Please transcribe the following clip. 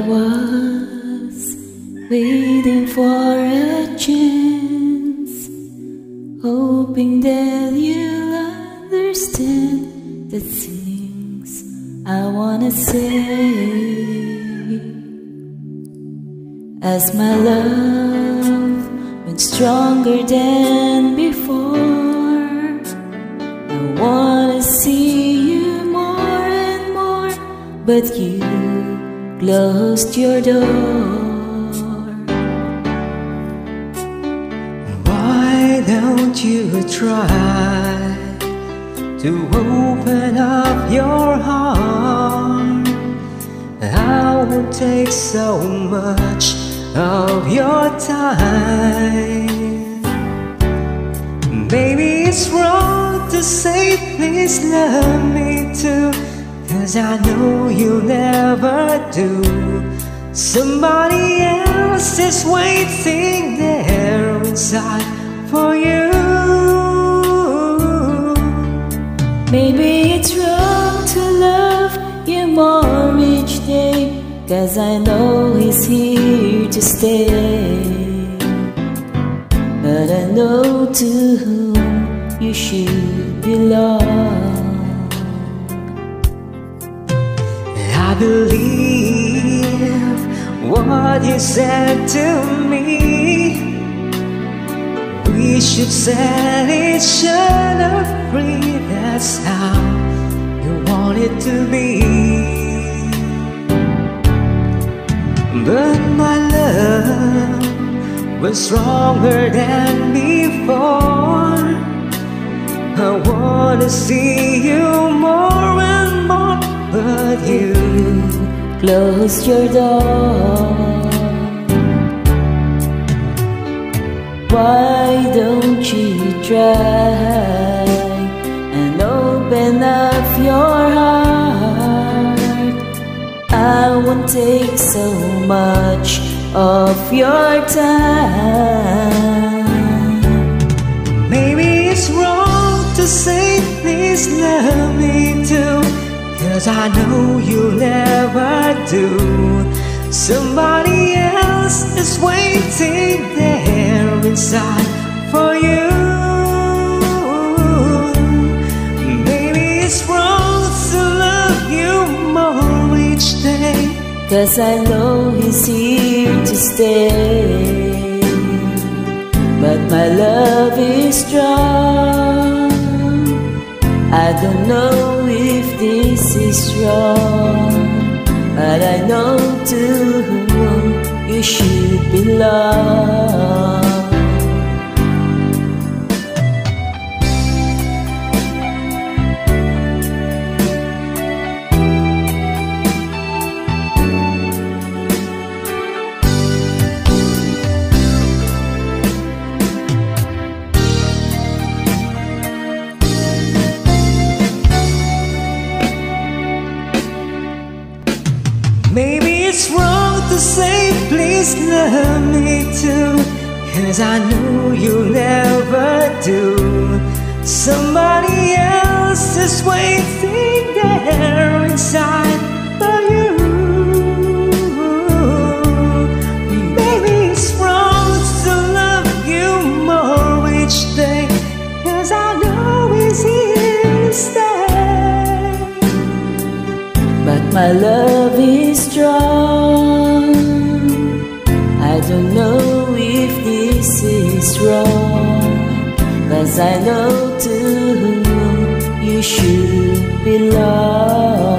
I was waiting for a chance, hoping that you'll understand the things I wanna say. As my love went stronger than before, I wanna see you more and more, but you closed your door. Why don't you try to open up your heart? I won't take so much of your time. Maybe it's wrong to say please love me too, cause I know you'll never do. Somebody else is waiting there inside for you. Maybe it's wrong to love you more each day, cause I know he's here to stay. But I know to whom you should belong. Believe what you said to me. We should set each other free. That's how you want it to be. But my love was stronger than before. I wanna see you more more But you closed your door Why don't you try and open up your heart? I won't take so much of your time. Maybe it's wrong to say please love me too, cause I know you'll never do. Somebody else is waiting there inside for you. Maybe it's wrong to love you more each day. Cause I know he's here to stay. But my love is strong. I don't know if this is wrong. But I know to whom you should belong it's wrong to say please love me too. Cause I know you'll never do. Somebody else is waiting there inside for you. Maybe it's wrong to love you more each day. Cause I know it's here to stay. But my love is strong Cause I know to whom you should belong